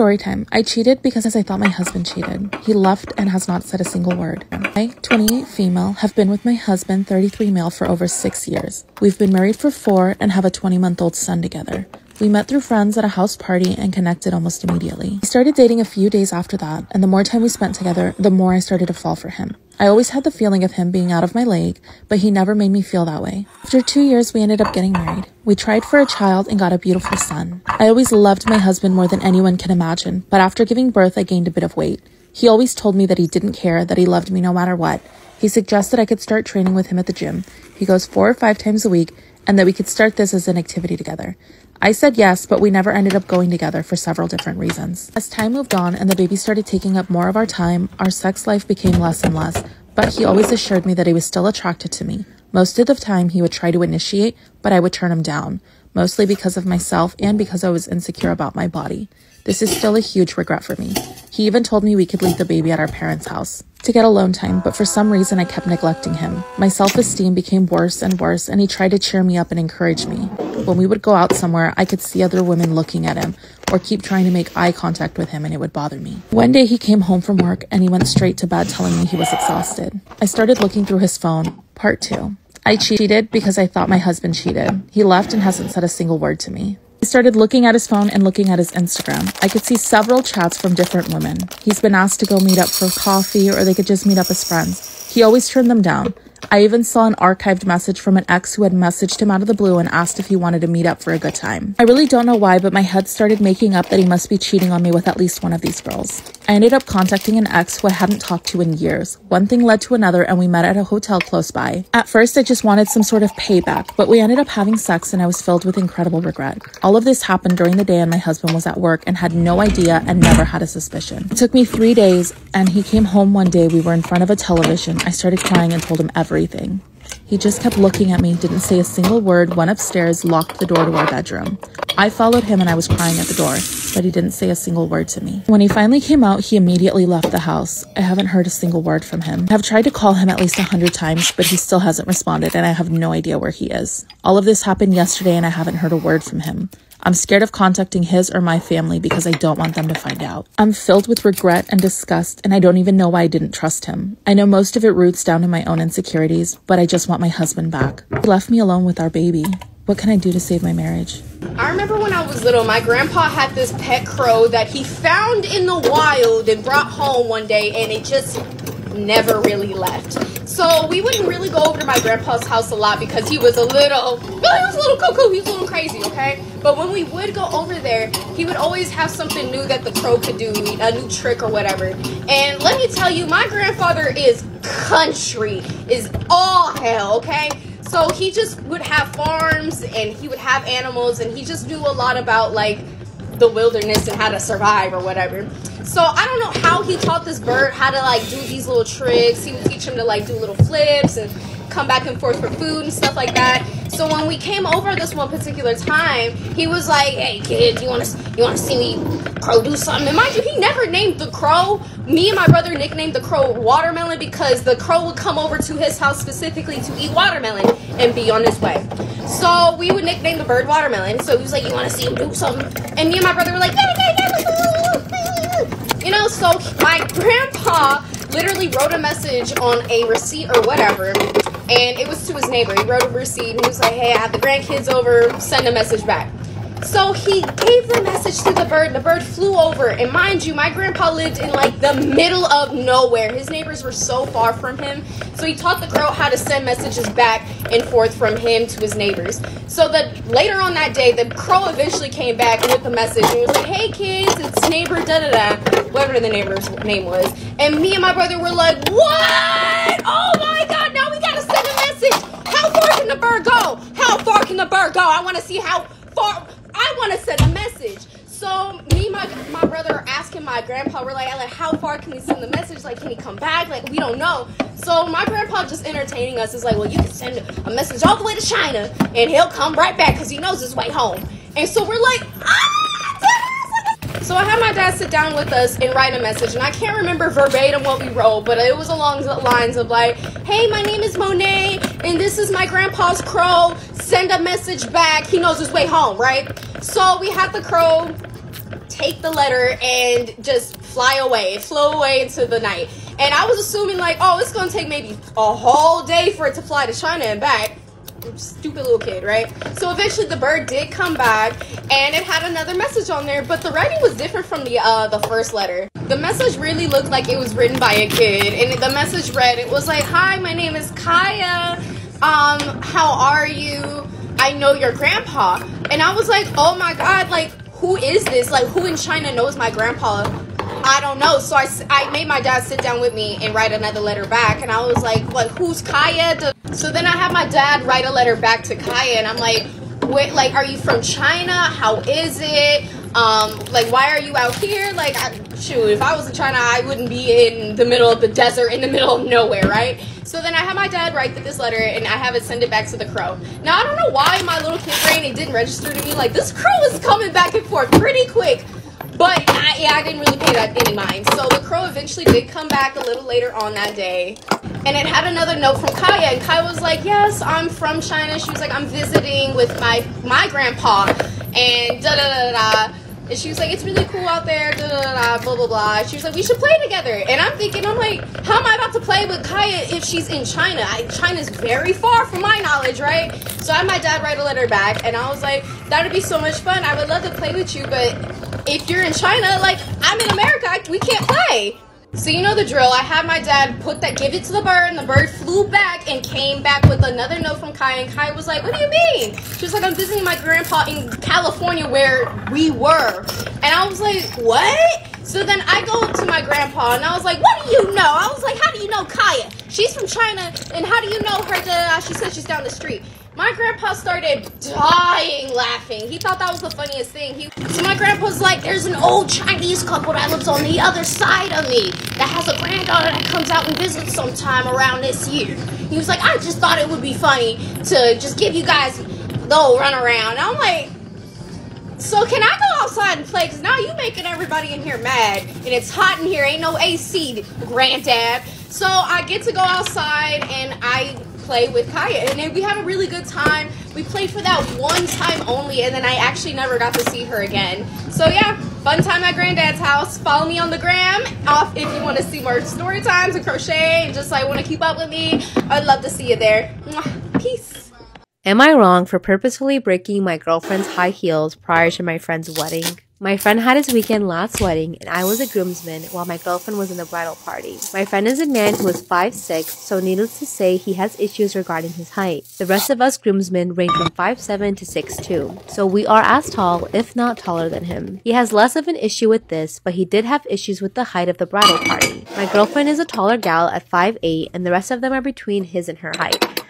story time. I cheated because as I thought my husband cheated. He left and has not said a single word. I, 28 female, have been with my husband, 33 male, for over six years. We've been married for four and have a 20 month old son together. We met through friends at a house party and connected almost immediately. We started dating a few days after that, and the more time we spent together, the more I started to fall for him. I always had the feeling of him being out of my league, but he never made me feel that way. After two years, we ended up getting married. We tried for a child and got a beautiful son. I always loved my husband more than anyone can imagine, but after giving birth, I gained a bit of weight. He always told me that he didn't care, that he loved me no matter what. He suggested I could start training with him at the gym. He goes four or five times a week, and that we could start this as an activity together. I said yes, but we never ended up going together for several different reasons. As time moved on and the baby started taking up more of our time, our sex life became less and less, but he always assured me that he was still attracted to me. Most of the time, he would try to initiate, but I would turn him down, mostly because of myself and because I was insecure about my body. This is still a huge regret for me. He even told me we could leave the baby at our parents' house to get alone time, but for some reason I kept neglecting him. My self esteem became worse and worse, and he tried to cheer me up and encourage me. When we would go out somewhere, I could see other women looking at him or keep trying to make eye contact with him, and it would bother me. One day he came home from work and he went straight to bed telling me he was exhausted. I started looking through his phone. Part two. I cheated because I thought my husband cheated. He left and hasn't said a single word to me. He started looking at his phone and looking at his Instagram. I could see several chats from different women. He's been asked to go meet up for coffee or they could just meet up as friends. He always turned them down. I even saw an archived message from an ex who had messaged him out of the blue and asked if he wanted to meet up for a good time. I really don't know why, but my head started making up that he must be cheating on me with at least one of these girls. I ended up contacting an ex who I hadn't talked to in years. One thing led to another, and we met at a hotel close by. At first, I just wanted some sort of payback, but we ended up having sex and I was filled with incredible regret. All of this happened during the day, and my husband was at work and had no idea and never had a suspicion. It took me three days, and he came home one day. We were in front of a television. I started crying and told him everything. He just kept looking at me, didn't say a single word, went upstairs, locked the door to our bedroom. I followed him and I was crying at the door, but he didn't say a single word to me. When he finally came out, he immediately left the house. I haven't heard a single word from him. I have tried to call him at least a hundred times, but he still hasn't responded and I have no idea where he is. All of this happened yesterday and I haven't heard a word from him. I'm scared of contacting his or my family because I don't want them to find out. I'm filled with regret and disgust, and I don't even know why I didn't trust him. I know most of it roots down to my own insecurities, but I just want my husband back. He left me alone with our baby. What can I do to save my marriage? I remember when I was little, my grandpa had this pet crow that he found in the wild and brought home one day, and it just never really left. So we wouldn't really go over to my grandpa's house a lot because he was a little, well, he was a little cuckoo, he was a little crazy, okay? But when we would go over there, he would always have something new that the crow could do, a new trick or whatever. And let me tell you, my grandfather is country, is all hell, okay? So he just would have farms and he would have animals and he just knew a lot about like the wilderness and how to survive or whatever. So I don't know how he taught this bird how to like do these little tricks. He would teach him to like do little flips and come back and forth for food and stuff like that. So when we came over this one particular time, he was like, "Hey kid, you want to you want to see me crow do something?" And mind you, he never named the crow. Me and my brother nicknamed the crow Watermelon because the crow would come over to his house specifically to eat watermelon and be on his way. So we would nickname the bird Watermelon. So he was like, "You want to see him do something?" And me and my brother were like, "Yeah, yeah, yeah." You know, so my grandpa literally wrote a message on a receipt or whatever and it was to his neighbor. He wrote a receipt and he was like, hey, I have the grandkids over, send a message back. So he gave the message to the bird. The bird flew over. And mind you, my grandpa lived in like the middle of nowhere. His neighbors were so far from him. So he taught the crow how to send messages back and forth from him to his neighbors. So that later on that day, the crow eventually came back with the message and was like, hey kids, it's neighbor da da da, whatever the neighbor's name was. And me and my brother were like, what? Oh my God, now we gotta send a message. How far can the bird go? How far can the bird go? I wanna see how far. I want to send a message. So me and my, my brother are asking my grandpa, we're like, like, how far can we send the message? Like, can he come back? Like, we don't know. So my grandpa just entertaining us is like, well, you can send a message all the way to China and he'll come right back because he knows his way home. And so we're like, ah! So I had my dad sit down with us and write a message, and I can't remember verbatim what we wrote, but it was along the lines of like, "Hey, my name is Monet, and this is my grandpa's crow. Send a message back. He knows his way home, right?" So we had the crow take the letter and just fly away, flow away into the night. And I was assuming like, oh, it's gonna take maybe a whole day for it to fly to China and back. Stupid little kid, right? So eventually the bird did come back and it had another message on there, but the writing was different from the uh, the first letter. The message really looked like it was written by a kid, and the message read, it was like, "Hi, my name is Kaya. Um, how are you? I know your grandpa." And I was like, "Oh my god, like who is this? Like who in China knows my grandpa?" I don't know. So I, I made my dad sit down with me and write another letter back. And I was like, like, who's Kaya? So then I have my dad write a letter back to Kaya. And I'm like, wait, like, are you from China? How is it? Um, like, why are you out here? Like, I, shoot, if I was in China, I wouldn't be in the middle of the desert, in the middle of nowhere, right? So then I have my dad write this letter and I have it send it back to the crow. Now, I don't know why my little kid brain, it didn't register to me. Like, this crow is coming back and forth pretty quick. But I, yeah, I didn't really pay that any mind. So the crow eventually did come back a little later on that day. And it had another note from Kaya. And Kaya was like, yes, I'm from China. She was like, I'm visiting with my, my grandpa. And da da da da. And she was like, it's really cool out there, da, da, da, da blah, blah, blah. She was like, we should play together. And I'm thinking, I'm like, how am I about to play with Kaya if she's in China? I, China's very far from my knowledge, right? So I had my dad write a letter back, and I was like, that would be so much fun. I would love to play with you, but if you're in China, like, I'm in America, we can't play. So you know the drill. I had my dad put that, give it to the bird, and the bird flew back and came back with another note from Kai. And Kai was like, "What do you mean?" She was like, "I'm visiting my grandpa in California where we were," and I was like, "What?" So then I go to my grandpa and I was like, "What do you know?" I was like, "How do you know Kaya? She's from China, and how do you know her?" Da, She said she's down the street. My grandpa started dying laughing. He thought that was the funniest thing. He, so my grandpa's like, there's an old Chinese couple that lives on the other side of me that has a granddaughter that comes out and visits sometime around this year. He was like, I just thought it would be funny to just give you guys the old run around. And I'm like, so can I go outside and play? Because now you making everybody in here mad. And it's hot in here. Ain't no AC, granddad. So I get to go outside and I play with Kaya. And we had a really good time. We played for that one time only, and then I actually never got to see her again. So yeah, fun time at Granddad's house. Follow me on the gram off if you want to see more story times and crochet and just like want to keep up with me. I'd love to see you there. Peace. Am I wrong for purposefully breaking my girlfriend's high heels prior to my friend's wedding? My friend had his weekend last wedding and I was a groomsman while my girlfriend was in the bridal party. My friend is a man who is 5'6", so needless to say, he has issues regarding his height. The rest of us groomsmen range from 5'7 to 6'2", so we are as tall, if not taller than him. He has less of an issue with this, but he did have issues with the height of the bridal party. My girlfriend is a taller gal at 5'8", and the rest of them are between his and her height.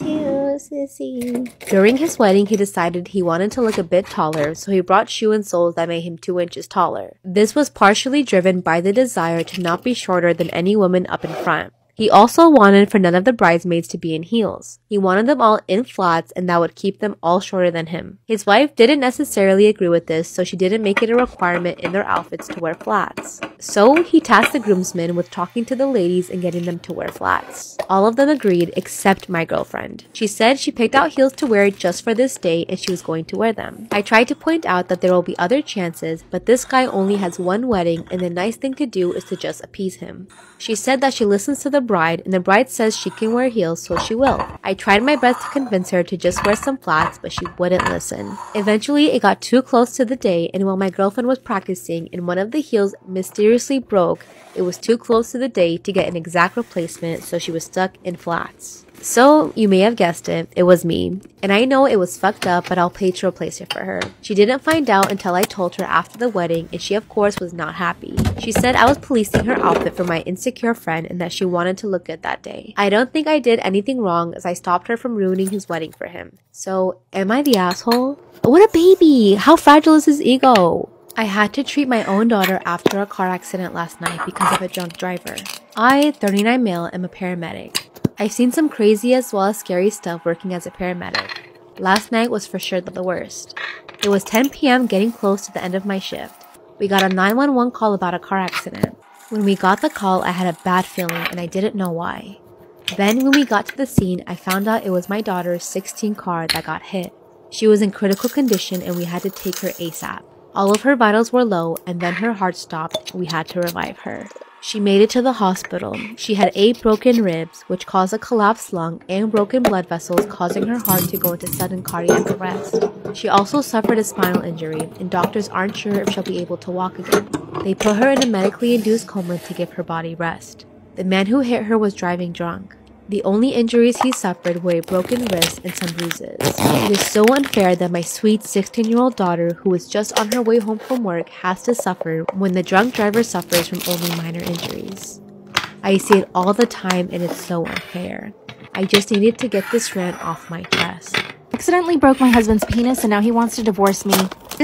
I'm 5'8 too sissy. During his wedding, he decided he wanted to look a bit taller, so he brought shoe and soles that made him two inches taller. This was partially driven by the desire to not be shorter than any woman up in front. He also wanted for none of the bridesmaids to be in heels. He wanted them all in flats and that would keep them all shorter than him. His wife didn't necessarily agree with this, so she didn't make it a requirement in their outfits to wear flats. So he tasked the groomsmen with talking to the ladies and getting them to wear flats. All of them agreed except my girlfriend. She said she picked out heels to wear just for this day and she was going to wear them. I tried to point out that there will be other chances, but this guy only has one wedding and the nice thing to do is to just appease him. She said that she listens to the bride and the bride says she can wear heels so she will. I tried my best to convince her to just wear some flats but she wouldn't listen. Eventually it got too close to the day and while my girlfriend was practicing and one of the heels mysteriously broke, it was too close to the day to get an exact replacement so she was stuck in flats. So, you may have guessed it, it was me. And I know it was fucked up, but I'll pay to replace it for her. She didn't find out until I told her after the wedding, and she of course was not happy. She said I was policing her outfit for my insecure friend and that she wanted to look good that day. I don't think I did anything wrong as I stopped her from ruining his wedding for him. So, am I the asshole? What a baby! How fragile is his ego? I had to treat my own daughter after a car accident last night because of a drunk driver. I, 39 male, am a paramedic. I've seen some crazy as well as scary stuff working as a paramedic. Last night was for sure the worst. It was 10 p.m. getting close to the end of my shift. We got a 911 call about a car accident. When we got the call, I had a bad feeling and I didn't know why. Then when we got to the scene, I found out it was my daughter's 16 car that got hit. She was in critical condition and we had to take her ASAP. All of her vitals were low, and then her heart stopped. We had to revive her. She made it to the hospital. She had eight broken ribs, which caused a collapsed lung and broken blood vessels, causing her heart to go into sudden cardiac arrest. She also suffered a spinal injury, and doctors aren't sure if she'll be able to walk again. They put her in a medically induced coma to give her body rest. The man who hit her was driving drunk. The only injuries he suffered were a broken wrist and some bruises. It is so unfair that my sweet 16 year old daughter, who is just on her way home from work, has to suffer when the drunk driver suffers from only minor injuries. I see it all the time and it's so unfair. I just needed to get this rant off my chest. Accidentally broke my husband's penis and now he wants to divorce me.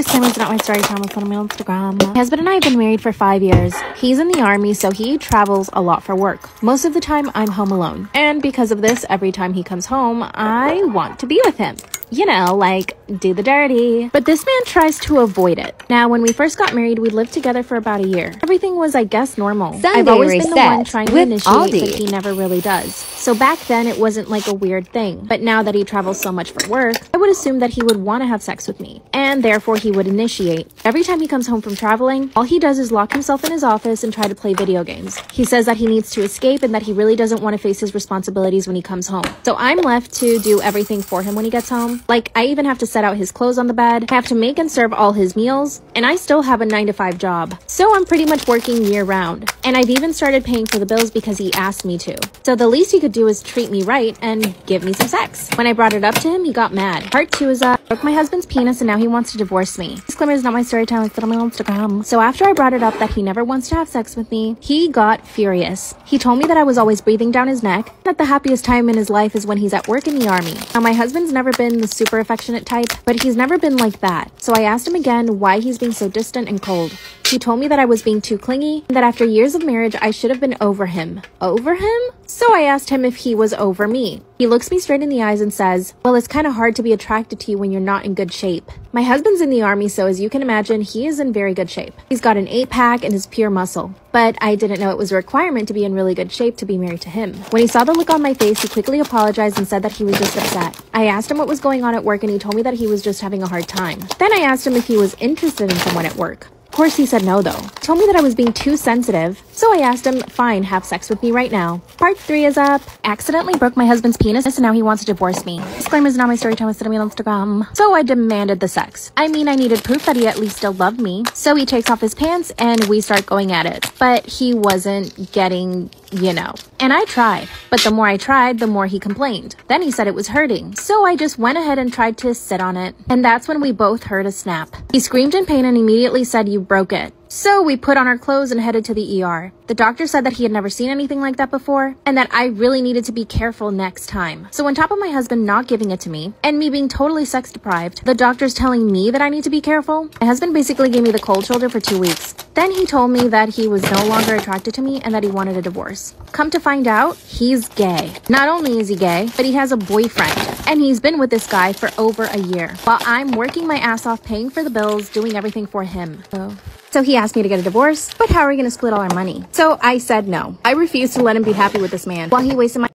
Time it's not my story time, it's on my Instagram. My husband and I have been married for five years. He's in the army, so he travels a lot for work. Most of the time, I'm home alone. And because of this, every time he comes home, I want to be with him you know, like do the dirty. But this man tries to avoid it. Now, when we first got married, we lived together for about a year. Everything was, I guess, normal. Sunday I've always been the one trying to initiate, Aldi. but he never really does. So back then, it wasn't like a weird thing. But now that he travels so much for work, I would assume that he would want to have sex with me, and therefore he would initiate. Every time he comes home from traveling, all he does is lock himself in his office and try to play video games. He says that he needs to escape and that he really doesn't want to face his responsibilities when he comes home. So I'm left to do everything for him when he gets home. Like, I even have to set out his clothes on the bed, I have to make and serve all his meals, and I still have a 9 to 5 job. So I'm pretty much working year round. And I've even started paying for the bills because he asked me to. So the least he could do is treat me right and give me some sex. When I brought it up to him, he got mad. Part 2 is that I broke my husband's penis and now he wants to divorce me. Disclaimer is not my story time, it's on my Instagram. So after I brought it up that he never wants to have sex with me, he got furious. He told me that I was always breathing down his neck, that the happiest time in his life is when he's at work in the army. Now my husband's never been the super affectionate type, but he's never been like that. So I asked him again why he's being so distant and cold. He told me that I was being too clingy, and that after years of marriage, I should have been over him. Over him? So I asked him if he was over me. He looks me straight in the eyes and says, Well, it's kind of hard to be attracted to you when you're not in good shape. My husband's in the army, so as you can imagine, he is in very good shape. He's got an eight pack and is pure muscle. But I didn't know it was a requirement to be in really good shape to be married to him. When he saw the look on my face, he quickly apologized and said that he was just upset. I asked him what was going on at work and he told me that he was just having a hard time. Then I asked him if he was interested in someone at work. Course, he said no, though. Told me that I was being too sensitive, so I asked him, fine, have sex with me right now. Part 3 is up. Accidentally broke my husband's penis, and now he wants to divorce me. Disclaimer is not my story time, it's me on Instagram. So I demanded the sex. I mean, I needed proof that he at least still loved me. So he takes off his pants, and we start going at it. But he wasn't getting, you know. And I tried. But the more I tried, the more he complained. Then he said it was hurting. So I just went ahead and tried to sit on it. And that's when we both heard a snap. He screamed in pain and immediately said, You broke it. So we put on our clothes and headed to the ER. The doctor said that he had never seen anything like that before and that I really needed to be careful next time. So on top of my husband not giving it to me and me being totally sex deprived, the doctor's telling me that I need to be careful. My husband basically gave me the cold shoulder for two weeks. Then he told me that he was no longer attracted to me and that he wanted a divorce. Come to find out, he's gay. Not only is he gay, but he has a boyfriend. And he's been with this guy for over a year. While I'm working my ass off paying for the bills, doing everything for him. So so he asked me to get a divorce, but how are we to split all our money? So I said no. I refused to let him be happy with this man while he wasted my